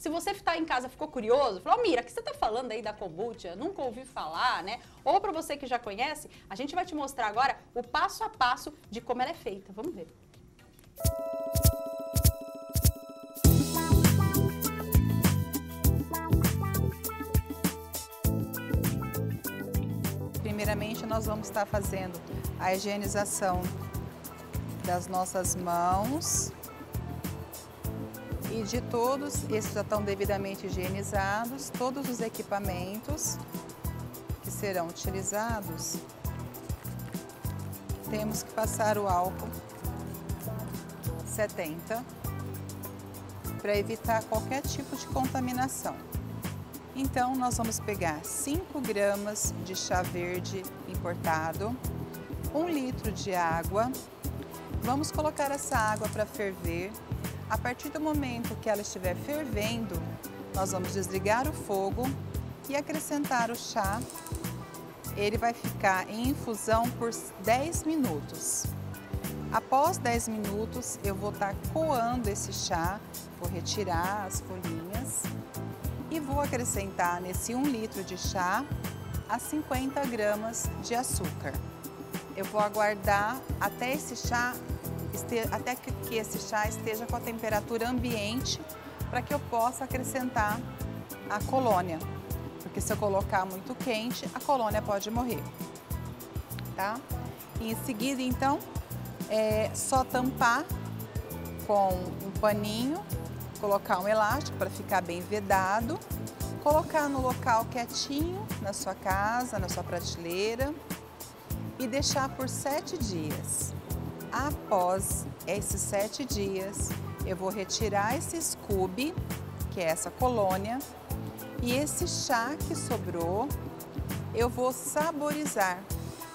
Se você está em casa ficou curioso, falou, oh, Mira, o que você está falando aí da kombucha? Nunca ouvi falar, né? Ou para você que já conhece, a gente vai te mostrar agora o passo a passo de como ela é feita. Vamos ver. Primeiramente, nós vamos estar fazendo a higienização das nossas mãos e de todos, esses já estão devidamente higienizados, todos os equipamentos que serão utilizados, temos que passar o álcool 70 para evitar qualquer tipo de contaminação. Então, nós vamos pegar 5 gramas de chá verde importado, 1 litro de água, vamos colocar essa água para ferver. A partir do momento que ela estiver fervendo, nós vamos desligar o fogo e acrescentar o chá. Ele vai ficar em infusão por 10 minutos. Após 10 minutos, eu vou estar coando esse chá, vou retirar as folhinhas e vou acrescentar nesse 1 litro de chá as 50 gramas de açúcar. Eu vou aguardar até esse chá, até que esse chá esteja com a temperatura ambiente para que eu possa acrescentar a colônia. Porque se eu colocar muito quente, a colônia pode morrer. Tá? E em seguida, então, é só tampar com um paninho colocar um elástico para ficar bem vedado, colocar no local quietinho, na sua casa, na sua prateleira e deixar por sete dias. Após esses sete dias, eu vou retirar esse scooby, que é essa colônia, e esse chá que sobrou, eu vou saborizar.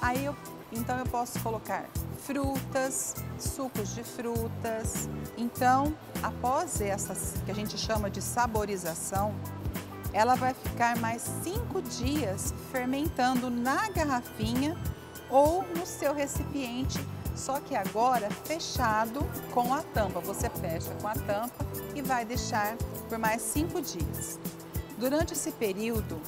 Aí eu, então eu posso colocar frutas, sucos de frutas. Então, após essa que a gente chama de saborização, ela vai ficar mais cinco dias fermentando na garrafinha ou no seu recipiente, só que agora fechado com a tampa. Você fecha com a tampa e vai deixar por mais cinco dias. Durante esse período,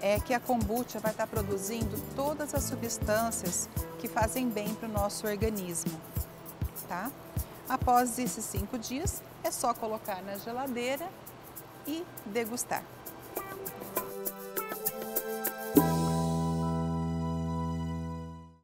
é que a kombucha vai estar produzindo todas as substâncias que fazem bem para o nosso organismo, tá? Após esses cinco dias, é só colocar na geladeira e degustar.